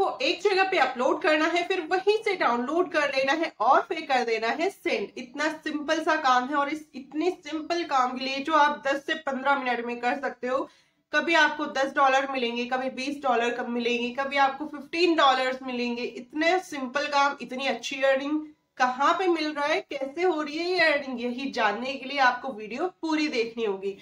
आपको एक जगह पे अपलोड करना है, फिर वहीं से डाउनलोड कर लेना है और फिर कर देना है सेंड इतना सिंपल सा काम है और इस, इतने सिंपल काम के लिए जो आप 10 से 15 मिनट में कर सकते हो, कभी आपको 10 डॉलर मिलेंगे, कभी 20 डॉलर कब मिलेंगे, कभी आपको 15 डॉलर मिलेंगे. इतने सिंपल काम, इतनी अच्छी अर्निंग कहाँ पे मिल रहा है, कैसे हो रही है ये अर्निंग यही जानने के लिए आपको वीडियो पूरी देखनी होगी.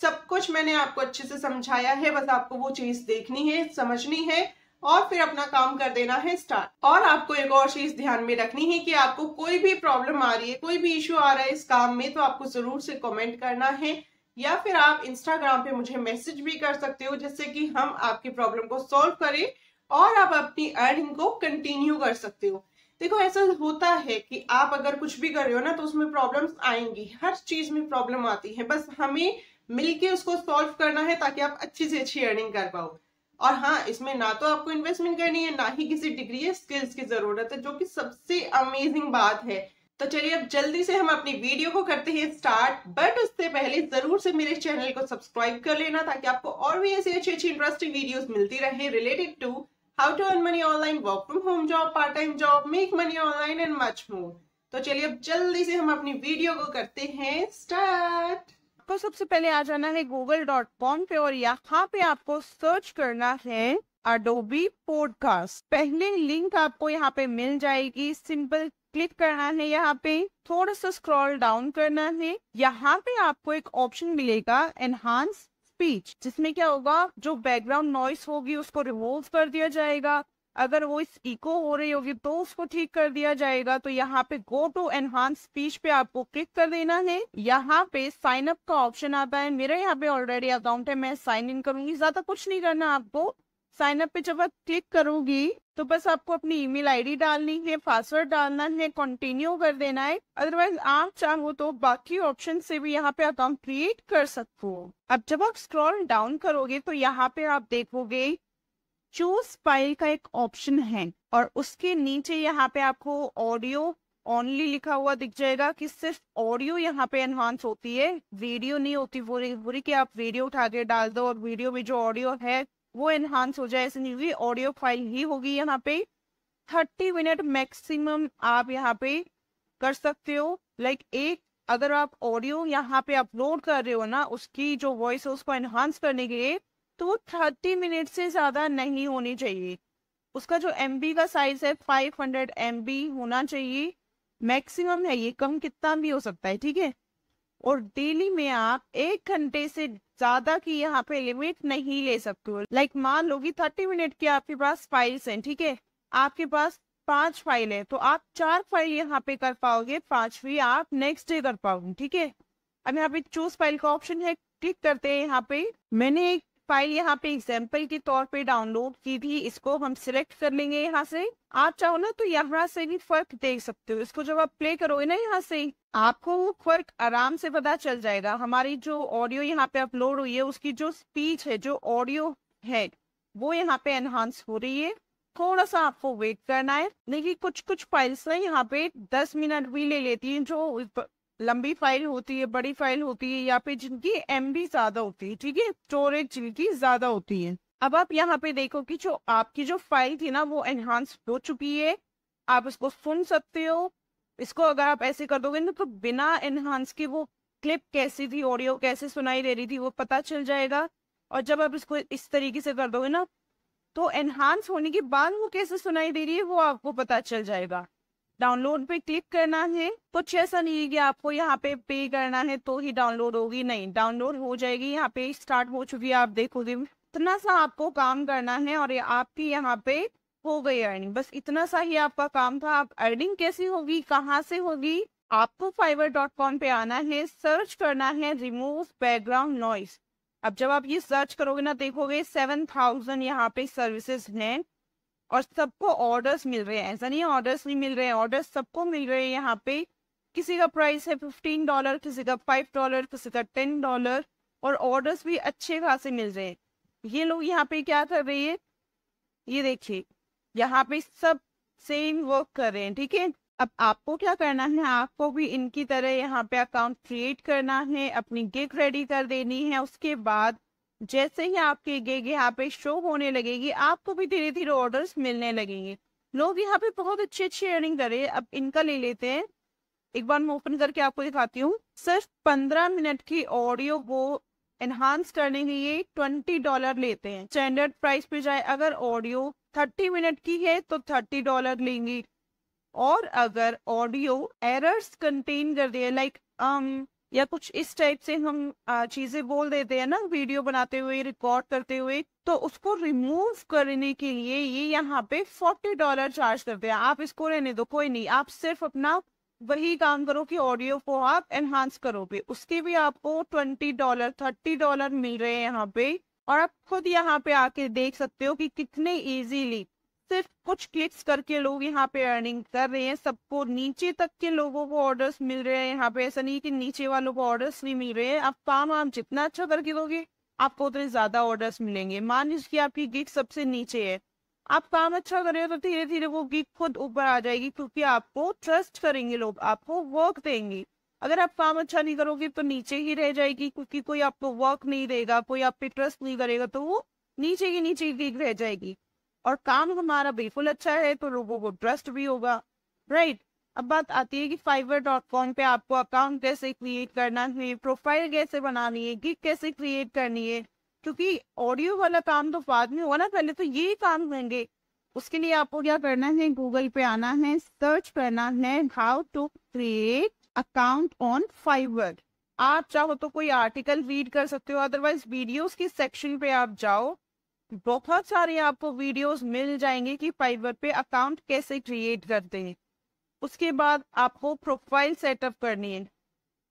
सब कुछ मैंने आपको अच्छे से समझाया है, बस आपको वो चीज़ देखनी है, समझनी है और फिर अपना काम कर देना है स्टार्ट और आपको एक और चीज़ ध्यान में रखनी है कि आपको कोई भी प्रॉब्लम आ रही है, कोई भी इश्यू आ रहा है इस काम में तो आपको ज़रूर से कमेंट करना है या फिर आप इंस्टाग्राम पे मुझे मैसेज भी कर सकते हो जिससे कि हम आपकी प्रॉब्लम को सॉल्व करें और आप अपनी अर्निंग को कंटिन्यू कर सकते हो. देखो, ऐसा होता है कि आप अगर कुछ भी कर रहे हो ना तो उसमें प्रॉब्लम्स आएँगी. हर चीज़ में प्रॉब्लम आती है. बस हमें मिलके उसको सॉल्व करना है ताकि आप अच्छी से अच्छी अर्निंग कर पाओ. और हाँ इसमें ना तो आपको इन्वेस्टमेंट करनी है, ना ही किसी डिग्री या स्किल्स की ज़रूरत है, जो कि सबसे अमेजिंग बात है। तो चलिए अब जल्दी से हम अपनी वीडियो को करते हैं स्टार्ट बट उससे पहले ज़रूर से मेरे चैनल को सब्सक्राइब कर लेना, ताकि आपको और भी ऐसी अच्छी अच्छी इंटरेस्टिंग वीडियोस मिलती रहे related to how to earn money online work from home job part time job make money online and much more तो चलिए अब जल्दी से हम अपनी वीडियो को करते हैं स्टार्ट आपको सबसे पहले आ जाना है गूगल डॉट कॉम पे और यहाँ पे आपको सर्च करना है अडोबी पॉडकास्ट पहले लिंक आपको यहाँ पे मिल जाएगी। सिंपल क्लिक करना है यहाँ पे। थोड़ा सा स्क्रॉल डाउन करना है। यहाँ पे आपको एक ऑप्शन मिलेगा एनहांस स्पीच जिसमें क्या होगा? जो बैकग्राउंड नॉइस होगी, उसको रिमूव कर दिया जाएगा। अगर वो इस इको हो रही होगी तो उसको ठीक कर दिया जाएगा। तो यहाँ पे गो टू एनहांस स्पीच पे आपको क्लिक कर देना है। यहाँ पे साइन अप का ऑप्शन आता है। मेरा यहाँ पे ऑलरेडी अकाउंट है। मैं साइन इन करूँगी। ज़्यादा कुछ नहीं करना आपको। साइन अप पे जब आप क्लिक करोगी तो बस आपको अपनी ईमेल आईडी डालनी है पासवर्ड डालना है कंटिन्यू कर देना है। अदरवाइज़ आप चाहो तो बाकी ऑप्शन से भी यहाँ पे अकाउंट क्रिएट कर सकते हो। अब जब आप स्क्रॉल डाउन करोगे तो यहाँ पे आप देखोगे चूज़ फ़ाइल का एक ऑप्शन है और उसके नीचे यहाँ पे आपको ऑडियो ओनली लिखा हुआ दिख जाएगा कि सिर्फ़ ऑडियो यहाँ पे एनहांस होती है। वीडियो नहीं होती पूरी पूरी कि आप वीडियो उठा के डाल दो और वीडियो में जो ऑडियो है वो एनहांस हो जाए। ऐसे नहीं ऑडियो फ़ाइल ही होगी यहाँ पे। थर्टी मिनट मैक्सिमम आप यहाँ पे कर सकते हो। लाइक like एक, अगर आप ऑडियो यहाँ पे अपलोड कर रहे हो ना, उसकी जो वॉइस है उसको एनहांस करने के लिए तो वो थर्टी मिनट से ज़्यादा नहीं होनी चाहिए। उसका जो एमबी का साइज़ है फाइव हंड्रेड एम होना चाहिए। मैक्सिमम है ये, कम कितना भी हो सकता है, ठीक है? और डेली में आप एक घंटे से ज़्यादा की यहाँ पे लिमिट नहीं ले सकते हो। लाइक मान लो कि थर्टी मिनट की आपके पास फाइल्स हैं, ठीक है? आपके पास पाँच फ़ाइल है तो आप चार फ़ाइल यहाँ पे कर पाओगे पांचवी आप नेक्स्ट डे कर पाओगे, ठीक है? अब यहाँ पे चूज़ फ़ाइल का ऑप्शन है क्लिक करते हैं यहाँ पे। मैंने एक फ़ाइल यहाँ पे एग्ज़ाम्पल के तौर पे डाउनलोड की थी, इसको हम सिलेक्ट कर लेंगे यहाँ से। आप चाहो ना तो यहाँ से भी फ़र्क देख सकते हो। इसको जब आप प्ले करोगे ना यहाँ से, आपको वो फ़र्क आराम से पता चल जाएगा। हमारी जो ऑडियो यहाँ पे अपलोड हुई है, उसकी जो स्पीच है, जो ऑडियो है, वो यहाँ पे एनहांस हो रही है। थोड़ा सा आपको वेट करना है। लेकिन कुछ कुछ फाइल्स ना यहाँ पे दस मिनट भी ले लेती हैं, जो लंबी फ़ाइल होती है, बड़ी फ़ाइल होती है या फिर जिनकी एम ज़्यादा होती है, ठीक है? स्टोरेज जिनकी ज़्यादा होती है। अब आप यहाँ पे देखो कि जो आपकी जो फ़ाइल थी ना, वो एनहांस हो चुकी है। आप इसको सुन सकते हो। इसको अगर आप ऐसे कर दोगे ना तो बिना एनहांस के वो क्लिप कैसी थी ऑडियो कैसे सुनाई दे रही थी, वो पता चल जाएगा। और जब आप इसको इस तरीके से कर दोगे ना तो एनहांस होने के बाद वो कैसे सुनाई दे रही है, वो आपको पता चल जाएगा। डाउनलोड पे क्लिक करना है। कुछ ऐसा नहीं है कि आपको यहाँ पे पे करना है तो ही डाउनलोड होगी। नहीं, डाउनलोड हो जाएगी। यहाँ पे स्टार्ट हो चुकी है। आप देखोगे इतना सा आपको काम करना है और ये आपकी यहाँ पे हो गई अर्निंग बस इतना सा ही आपका काम था। आप अर्निंग कैसी होगी, कहाँ से होगी, आपको फाइवर डॉट कॉम पे आना है। सर्च करना है। रिमूव बैकग्राउंड नॉइस अब जब आप ये सर्च करोगे ना, देखोगे सेवन थाउज़ेंड यहाँ पे सर्विसेज़ हैं। और सबको ऑर्डर्स मिल रहे हैं। ऐसा नहीं ऑर्डर्स नहीं मिल रहे हैं। ऑर्डर्स सबको मिल रहे हैं यहाँ पे। किसी का प्राइस है फिफ्टीन डॉलर किसी का फाइव डॉलर किसी का टेन डॉलर और ऑर्डर्स भी अच्छे खासे मिल रहे हैं। ये लोग यहाँ पे क्या कर रहे हैं? ये देखिए, यहाँ पे सब सेम वर्क कर रहे हैं, ठीक है? अब आपको क्या करना है? आपको भी इनकी तरह यहाँ पे अकाउंट क्रिएट करना है, अपनी गिग रेडी कर देनी है। उसके बाद जैसे ही आपके गिग यहाँ पे शो होने लगेगी आपको भी धीरे धीरे ऑर्डर्स मिलने लगेंगे। लोग यहाँ पे बहुत अच्छी अच्छी अर्निंग कर रहे हैं। अब इनका ले लेते हैं। एक बार मैं ओपन करके आपको दिखाती हूँ। सिर्फ़ पंद्रह मिनट की ऑडियो वो एनहांस करने के लिए ट्वेंटी डॉलर लेते हैं। स्टैंडर्ड प्राइस पे जाए। अगर ऑडियो थर्टी मिनट की है तो थर्टी डॉलर लेंगे। और अगर ऑडियो एरर्स कंटेन कर दिए लाइक um, या कुछ इस टाइप से हम चीज़ें बोल देते हैं ना, वीडियो बनाते हुए रिकॉर्ड करते हुए तो उसको रिमूव करने के लिए ये यहाँ पे फोर्टी डॉलर चार्ज करते हैं। आप इसको रहने दो, कोई नहीं। आप सिर्फ़ अपना वही काम करो कि ऑडियो को आप एनहांस करोगे। उसके भी आपको ट्वेंटी डॉलर थर्टी डॉलर मिल रहे हैं यहाँ पे। और आप खुद यहाँ पे आके देख सकते हो कि कितने इजीली सिर्फ़ कुछ क्लिक्स करके लोग यहाँ पे अर्निंग कर रहे हैं। सबको नीचे तक के लोगों को ऑर्डर्स मिल रहे हैं यहाँ पे। ऐसा नहीं कि नीचे वालों को ऑर्डर्स नहीं मिल रहे हैं। आप काम आप जितना अच्छा करके दोगे, आपको उतने ज़्यादा ऑर्डर्स मिलेंगे। मान लीजिए आपकी गिग सबसे नीचे है। आप काम अच्छा कर रहे हो तो धीरे धीरे वो गिग खुद ऊपर आ जाएगी क्योंकि आपको ट्रस्ट करेंगे लोग, आपको वर्क देंगे। अगर आप काम अच्छा नहीं करोगे तो नीचे ही रह जाएगी क्योंकि कोई आपको वर्क नहीं देगा, कोई आप पे ट्रस्ट नहीं करेगा तो वो नीचे की नीचे गिग रह जाएगी। और काम हमारा बिल्कुल अच्छा है तो लोगों को ट्रस्ट भी होगा। राइट अब बात आती है कि फाइवर डॉट कॉम पे आपको अकाउंट कैसे क्रिएट करना है प्रोफ़ाइल कैसे बनानी है गिग कैसे क्रिएट करनी है, क्योंकि ऑडियो वाला काम तो बाद में होगा ना, पहले तो ये काम करेंगे। उसके लिए आपको क्या करना है गूगल पे आना है सर्च करना है how to create account on Fiverr आप चाहो तो कोई आर्टिकल रीड कर सकते हो अदरवाइज़ वीडियोस की सेक्शन पे आप जाओ बहुत सारे आपको वीडियोस मिल जाएँगे कि फाइवर पे अकाउंट कैसे क्रिएट करते हैं। उसके बाद आपको प्रोफ़ाइल सेटअप करनी है।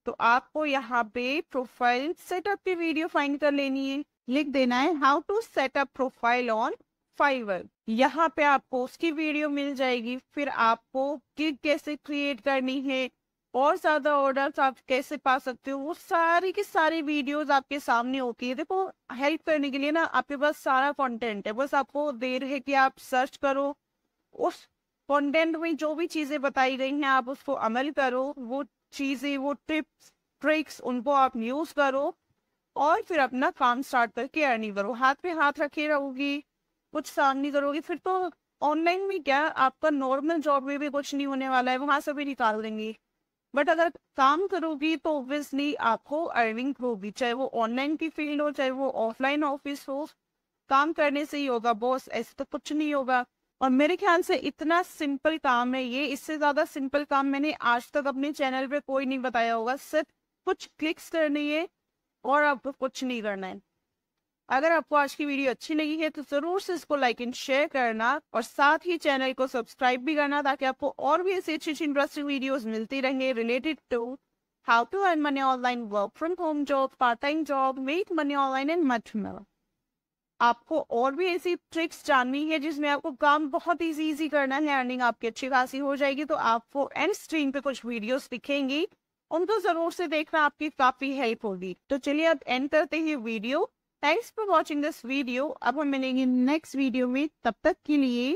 तो आपको यहाँ पे प्रोफ़ाइल सेटअप की वीडियो फाइंड कर लेनी है। लिख देना है how to setup profile on Fiverr यहाँ पे आपको उसकी वीडियो मिल जाएगी। फिर आपको किक कैसे क्रिएट करनी है और ज़्यादा ऑर्डर्स आप कैसे पा सकते हो? वो सारी की सारी वीडियोस आपके सामने होती है। देखो हेल्प करने के लिए ना आपके पास सारा कंटेंट है। बस आपको देर है कि आप सर्च करो। उस कंटेंट में जो भी चीज़ें बताई गई हैं, आप उसको अमल करो। वो चीज़ें, वो टिप्स ट्रिक्स उनको आप यूज़ करो और फिर अपना काम स्टार्ट करके अर्निंग करो। हाथ पे हाथ रखे रहोगी, कुछ सामने करोगी। फिर तो ऑनलाइन में क्या, आपका नॉर्मल जॉब में भी कुछ नहीं होने वाला है। वहाँ से भी निकाल देंगी। बट अगर काम करोगी तो ऑब्वियसली आपको अर्निंग होगी, चाहे वो ऑनलाइन की फ़ील्ड हो, चाहे वो ऑफलाइन ऑफ़िस हो, काम करने से ही होगा बॉस ऐसे तो कुछ नहीं होगा। और मेरे ख्याल से इतना सिंपल काम है ये, इससे ज़्यादा सिंपल काम मैंने आज तक अपने चैनल पे कोई नहीं बताया होगा, सिर्फ़ कुछ क्लिक्स करनी है और आपको कुछ नहीं करना है। अगर आपको आज की वीडियो अच्छी लगी है तो ज़रूर से इसको लाइक एंड शेयर करना और साथ ही चैनल को सब्सक्राइब भी करना ताकि आपको और भी ऐसी अच्छी अच्छी इंटरेस्टिंग वीडियोस मिलती रहेंगे related to how to earn money online work from home job part time job make money online and much more आपको और भी ऐसी ट्रिक्स जाननी है जिसमें आपको काम बहुत इजी इजी करना है अर्निंग आपकी अच्छी खासी हो जाएगी तो आपको एंड स्क्रीन पे कुछ वीडियोस दिखेंगी, उनको ज़रूर से देखना, आपकी काफ़ी हेल्प होगी। तो चलिए अब एंड करते हैं video thanks for watching this video अब हम मिलेंगे नेक्स्ट वीडियो में। तब तक के लिए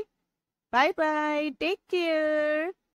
बाय बाय टेक केयर